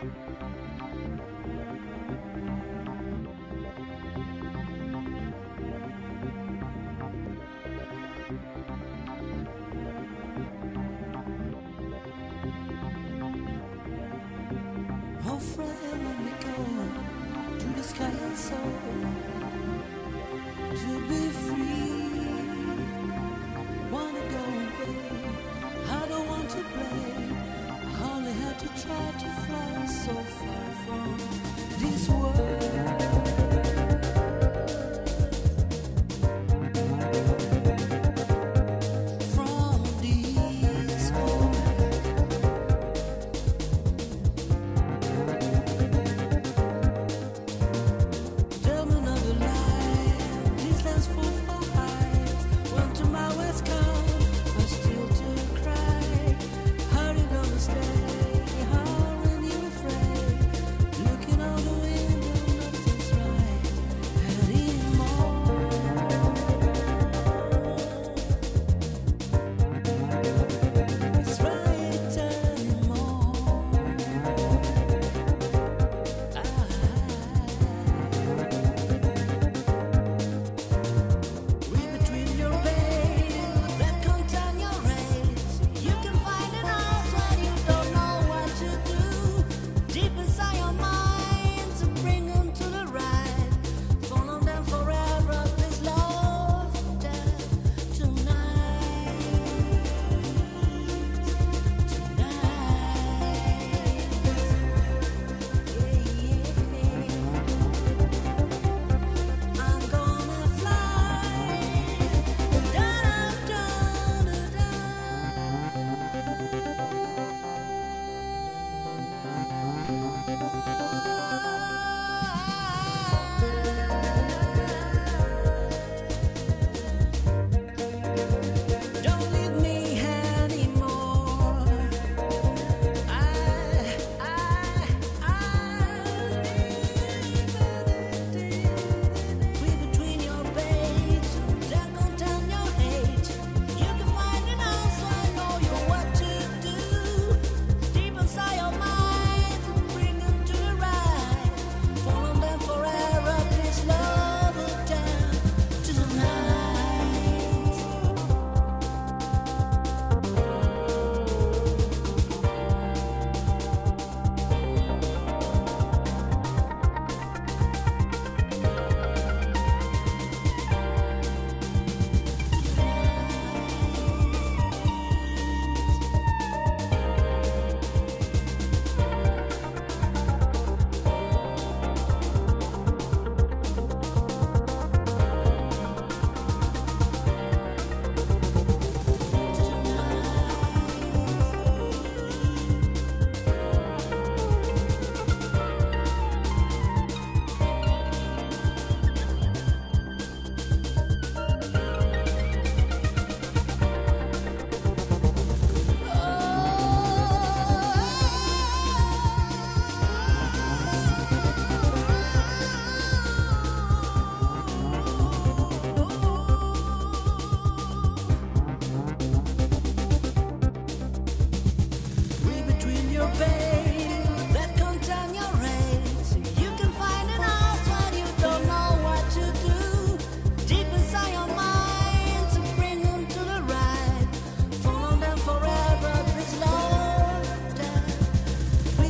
to be free. Wanna go away,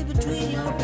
between your.